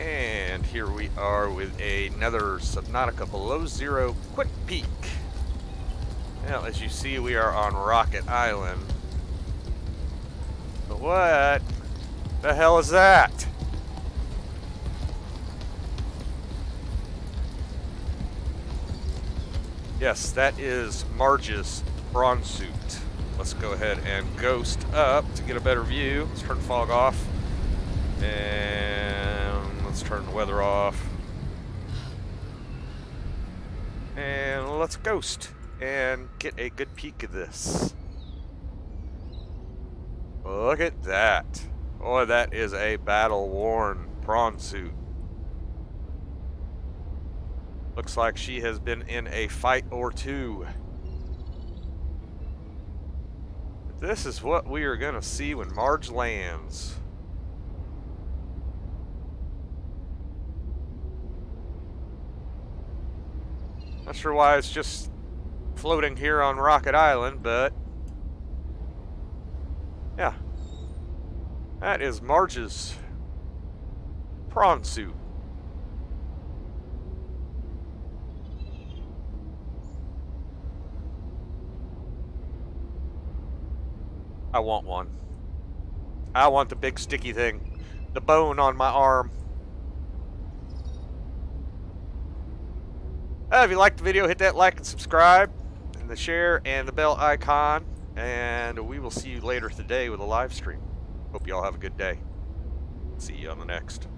And here we are with another Subnautica Below Zero Quick Peek. Well, as you see, we are on Rocket Island. But what the hell is that? Yes, that is Marge's prawn suit. Let's go ahead and ghost up to get a better view. Let's turn fog off. Turn the weather off. And let's ghost and get a good peek of this. Look at that. Boy, that is a battle-worn prawn suit. Looks like she has been in a fight or two. This is what we are going to see when Marge lands. Not sure why it's just floating here on Rocket Island, but yeah. That is Marge's prawn suit. I want one. I want the big sticky thing. The bone on my arm. If you liked the video, hit that like and subscribe, and the share, and the bell icon. And we will see you later today with a live stream. Hope you all have a good day. See you on the next.